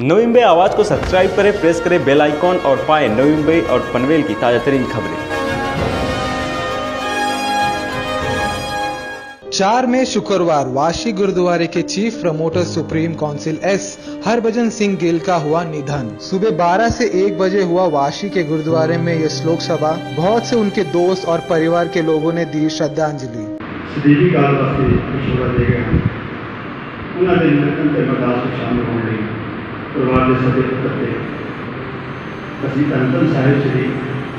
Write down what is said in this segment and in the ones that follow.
नवीम्बे आवाज़ को सब्सक्राइब करें प्रेस करें बेल आइकॉन और पाए नवीम्बे और पनवेल की ताज़ा तरीन खबरें। चार में शुक्रवार वाशी गुरुद्वारे के chief promoter supreme council S Harbhajan Singh Gill का हुआ निधन। सुबह 12 से 1 बजे हुआ वाशी के गुरुद्वारे में यह श्लोक सभा। बहुत से उनके दोस्त और परिवार के लोगों ने दी श्रद्धांजलि। देवी शामिल हो गई प्रभुमानले सदैव प्रत्येक धन धन साहब श्री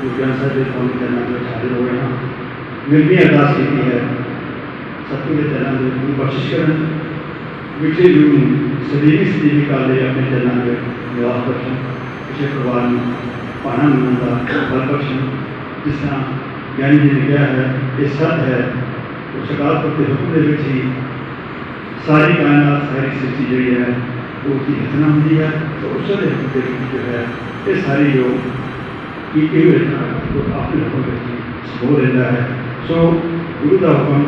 गुरु ग्रंथ साहब के कौमी चरणों में शामिल हो गए हैं निर्मी अरदास हाँ। की है। सत्य के चरणों में गुरु बख्शिश करें। मिठे गुरु सदीवी सदीवी काले अपने चरणों में निवास बख्शन पिछले परिवार में पाना मिलने का बल बख्शें जिस तरह ज्ञानी जी ने कहा है, ये सत है तो सरकार प्रति हुक्म ही सारी कायनात, सारी सृष्टि जी है तो इतना होती तो है तो उससे जो है, ये सारी योग की योजना तो आपके लोगों के लिए वो रहता है। सो गुरु का हुक्म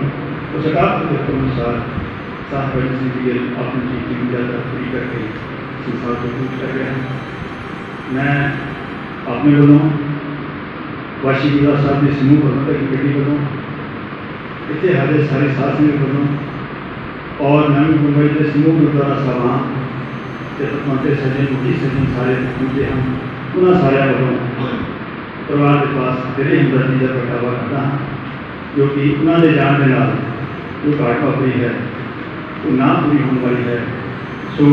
तो शताब्द के हुक्म अनुसार सात बजे से भी अपनी जी की यात्रा पूरी करके संसार को पूछ कर गया मैं अपने बोलों वाशी गुरुदास साहब ने समूह बोला था कि बेटी बोलों, इतने हारे सारे साथ में बोलों, और नवी मुंबई के समूह गुरुद्वारा साहब ਗੁਰਦਾ ਸਾਹਿਬ ਦੇ ਸਮੂਹ ਪ੍ਰਬੰਧਕ ਕਮੇਟੀ ਵੱਲੋਂ ਇੱਥੇ ਹਾਜ਼ਰ ਸਾਰੇ ਸਾਥ ਸੰਗਤ ਵੱਲੋਂ ਔਰ ਨਵੀਂ ਮੁੰਬਈ ਦੇ ਸਮੂਹ ਗੁਰਦੁਆਰਾ ਸਾਹਿਬਾਨ ਤੇ ਪਤਮੰਤੇ ਸੱਜਣ ਮੁਖੀ ਸੱਜਣ ਸਾਰੇ ਪਹੁੰਚੇ ਹਨ ਉਹਨਾਂ ਸਾਰਿਆਂ ਵੱਲੋਂ ਪਰਿਵਾਰ ਦੇ ਪਾਸ ਤੇਰੇ ਹਮਦਰਦੀ ਦਾ ਪ੍ਰਗਟਾਵਾ ਕਰਦਾ ਹਾਂ ਜੋ ਕਿ ਉਹਨਾਂ ਦੇ ਜਾਣ ਦੇ ਨਾਲ ਜੋ ਘਾਟ ਵਾਪਰੀ ਹੈ ਉਹ ਨਾ ਪੂਰੀ ਹੋਣ ਵਾਲੀ ਹੈ ਸੋ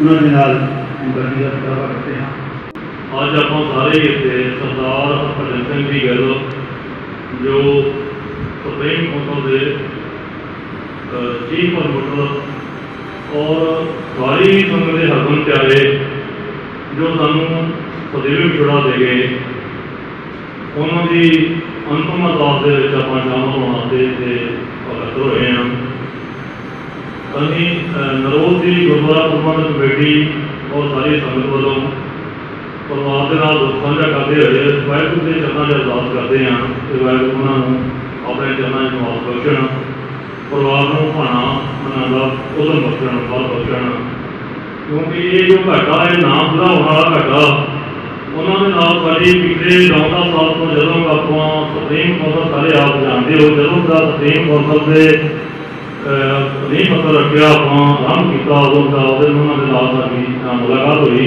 ਉਹਨਾਂ ਦੇ ਨਾਲ ਹਮਦਰਦੀ ਦਾ ਪ੍ਰਗਟਾਵਾ ਕਰਦੇ ਹਾਂ ਅੱਜ ਆਪਾਂ ਸਾਰੇ ਹੀ ਇੱਥੇ ਸਰਦਾਰ ਹਰਭਜਨ ਸਿੰਘ ਦੀ ਗੱਲ ਜੋ ਸੁਪਰੀਮ ਕਾਉਂਸਲ ਦੇ ਚੀਫ ਪ੍ਰਮੋਟਰ ਔਰ ਸਾਰੀ ਸੰਗਤ ਦੇ ਹਰਮਨ ਪਿਆਰੇ ਜੋ ਸਾਨੂੰ ਸਦੀਵੀ ਵਿਛੋੜਾ ਦੇ ਗਏ ਉਹਨਾਂ ਦੀ ਅੰਤਮ ਅਰਦਾਸ ਦੇ ਵਿੱਚ ਆਪਾਂ ਸ਼ਾਮਲ ਹੋਣ ਵਾਸਤੇ ਇੱਥੇ ਇਕੱਤਰ ਹੋਏ ਹਾਂ ਅਸੀਂ ਅ, ਨਰੋਦ ਦੀ ਗੁਰਦੁਆਰਾ ਪ੍ਰਬੰਧਕ ਕਮੇਟੀ ਔਰ ਸਾਰੀ ਸੰਗਤ ਵੱਲੋਂ ਪਰਿਵਾਰ ਦੇ ਨਾਲ ਦੁੱਖ ਸਾਂਝਾ ਕਰਦੇ ਹੋਏ ਵਾਹਿਗੁਰੂ ਦੇ ਚਰਨਾਂ 'ਚ ਅਰਦਾਸ ਕਰਦੇ ਹਾਂ ਕਿ ਵਾਹਿਗੁਰੂ ਉਹਨਾਂ ਨੂੰ ਆਪਣੇ ਚਰਨਾਂ 'ਚ ਨਿਵਾਸ ਬਖਸ਼ਣ ਪਰਿਵਾਰ ਨੂੰ ਭਾਣਾ ਮਨਾਉਣ ਦਾ ਉਦਮ ਬਖਸ਼ਣ ਬਲ ਬਖਸ਼ਣ ਕਿਉਂਕਿ ਇਹ ਜੋ ਘਾਟਾ ਇਹ ਨਾ ਪੂਰਾ ਹੋਣ ਵਾਲਾ ਘਾਟਾ ਉਹਨਾਂ ਦੇ ਨਾਲ ਸਾਡੀ ਪਿਛਲੇ 9 ਸਾਲ ਤੋਂ ਜਦੋਂ ਆਪਾਂ ਸੁਪਰੀਮ ਕੋਰਟ ਸਾਰੇ ਆਪ ਜਾਣਦੇ ਹੋ ਜਦੋਂ ਦਾ ਸੁਪਰੀਮ ਕੋਰਟ ਦੇ ਅਹ, ਨਹੀਂ ਪਤਾ ਰੱਖਿਆ ਆਪਾਂ ਆਰੰਭ ਕੀਤਾ ਉਦੋਂ ਦਾ ਉਹਦੇ ਉਹਨਾਂ ਦੇ ਨਾਲ ਸਾਡੀ ਅਹ, ਮੁਲਾਕਾਤ ਹੋਈ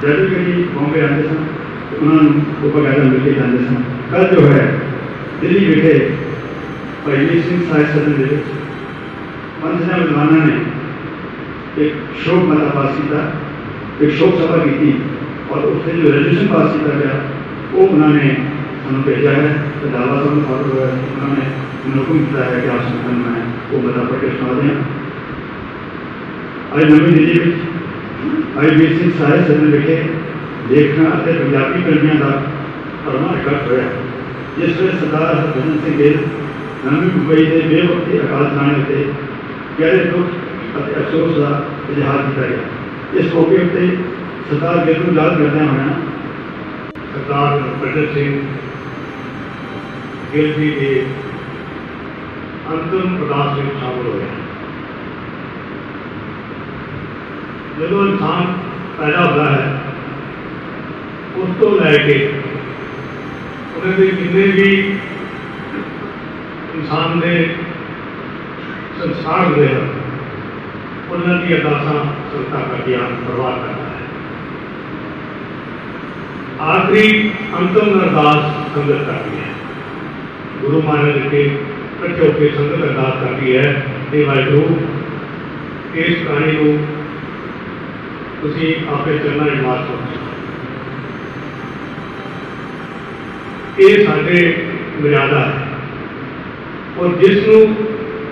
ਜਦੋਂ ਕਈ ਬੰਬੇ ਆਉਂਦੇ ਸਨ ਤੇ ਉਹਨਾਂ ਨੂੰ ਉਹ ਬਗੈਰ ਮਿਲ ਕੇ ਜਾਂਦੇ ਸਨ ਕੱਲ ਜੋ ਹੈ ਦਿੱਲੀ ਵਿਖੇ पहिली सिंह सदन पंथना विद्वाना ने एक शोक माला पास किया एक शोक सभा की थी, और उसे जो रेजोल्यूशन पास किया गया वो उन्होंने हमें भेजा है तो दादा साहब ने उन्होंने उनको मिलता है कि आप संगठन में वो बता पड़े सुना दें आज नवी दिल्ली में अजमेर सिंह साहेब सदन बैठे देखना पंजाबी कर्मियों का परमाण इकट्ठ होया, जिस सरदार हरभजन सिंह गिल ਪੰਜਾਬੀ ਕਵੀਆਂ ਨਵੀਂ ਮੁੰਬਈ ਦੇ ਬੇਵਕਤੀ ਅਕਾਲ ਥਾਣੇ ਉੱਤੇ ਗਹਿਰੇ ਦੁੱਖ ਅਤੇ ਅਫਸੋਸ ਦਾ ਇਜ਼ਹਾਰ ਕੀਤਾ ਗਿਆ। ਇਸ ਮੌਕੇ ਉੱਤੇ ਸਰਦਾਰ ਗਿੱਲ ਨੂੰ ਯਾਦ ਕਰਦਿਆਂ ਹੋਇਆ ਸਰਦਾਰ ਹਰਭਜਨ ਸਿੰਘ ਗਿੱਲ ਜੀ ਦੇ ਅੰਤਮ ਅਰਦਾਸ ਵਿੱਚ ਸ਼ਾਮਲ ਹੋਇਆ ਜਦੋਂ ਇਨਸਾਨ ਪੈਦਾ ਹੁੰਦਾ ਹੈ, ਉਸ ਤੋਂ ਲੈ ਕੇ ਉਹਦੇ ਦੇ ਜਿੰਨੇ ਵੀ ਇਨਸਾਨ ਦੇ ਸੰਸਾਰ ਹੁੰਦੇ ਹਨ ਉਹਨਾਂ ਦੀ ਅਰਦਾਸਾਂ ਸੰਤਾ ਕਰਦੀਆਂ ਪਰਵਾਹ ਕਰਦਾ ਹੈ ਆਖਰੀ ਅੰਤਮ ਅਰਦਾਸ ਸੰਗਤ ਕਰਦੀ ਹੈ ਗੁਰੂ ਮਹਾਰਾਜ ਕੇ ਇਕੱਠੇ ਹੋ ਕੇ ਸੰਗਤ ਅਰਦਾਸ ਕਰਦੀ ਹੈ ਇਹ ਵਾਹਿਗੁਰੂ ਇਸ ਕਹਾਣੀ ਨੂੰ ਤੁਸੀਂ ਆਪੇ ਚਰਨਾਂ ਵਿੱਚ ਮਾਰ ਸਕਦੇ ਇਹ ਸਾਡੇ ਮਰਿਆਦਾ ਹੈ ਔਰ ਜਿਸ ਨੂੰ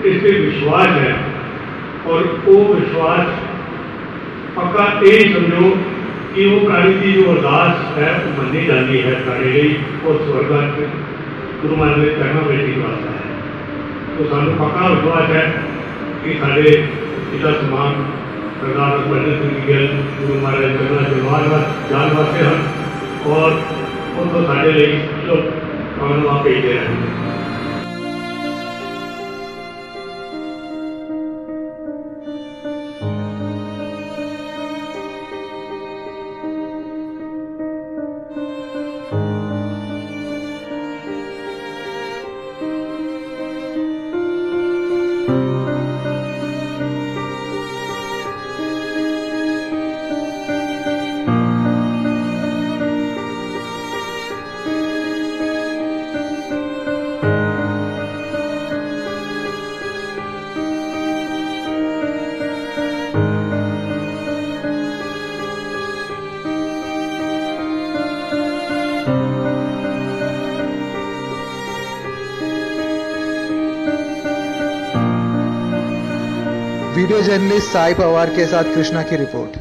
ਇਸ ਤੇ ਵਿਸ਼ਵਾਸ ਹੈ ਔਰ ਉਹ ਵਿਸ਼ਵਾਸ ਪੱਕਾ ਇਹ ਸਮਝੋ ਕਿ ਉਹ ਪ੍ਰਾਣੀ ਦੀ ਜੋ ਅਰਦਾਸ ਹੈ ਉਹ ਮੰਨੀ ਜਾਂਦੀ ਹੈ ਸਾਡੇ ਲਈ ਔਰ ਸਵਰਗਾ ਚ ਗੁਰੂ ਮਹਾਰਾਜ ਦੇ ਚਰਨਾਂ ਵਿੱਚ ਹੀ ਵਾਸਤਾ ਹੈ ਤੋ ਸਾਨੂੰ ਪੱਕਾ ਵਿਸ਼ਵਾਸ ਹੈ ਕਿ ਸਾਡੇ ਪਿਤਾ ਸਮਾਨ ਸਰਦਾਰ ਭਜਨ ਸਿੰਘ ਗਿੱਲ ਗੁਰੂ ਮਹਾਰਾਜ ਦੇ ਚਰਨਾਂ ਚ ਨਿਵਾਸ ਜਾਣ ਵਾਸਤੇ ਹਨ ਔਰ ਉਹ ਤੋਂ ਸਾਡੇ वीडियो जर्नलिस्ट साई पवार के साथ कृष्णा की रिपोर्ट